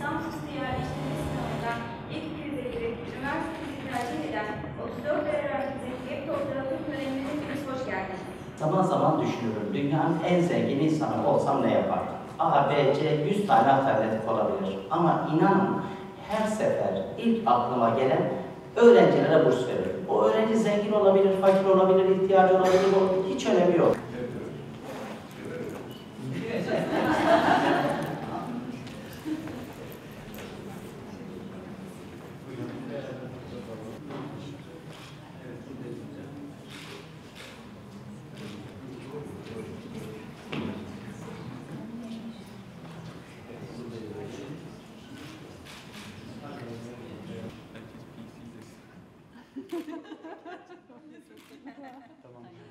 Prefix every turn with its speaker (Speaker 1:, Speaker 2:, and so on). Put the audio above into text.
Speaker 1: Samsun'da yerleştirme sınavında ilk krize girip üniversiteyi tercih eden 34 öğrencimizin hep doktoralık öğrenimine hoş geldiniz.
Speaker 2: Zaman zaman düşünürüm, dünyanın en zengin insanı olsam ne yapardım? A, B, C 100 tane alternatif olabilir. Ama inanın her sefer ilk aklıma gelen öğrencilere burs veririm. O öğrenci zengin olabilir, fakir olabilir, ihtiyacı olabilir, hiç önemi yok. Evet. ちょっむ。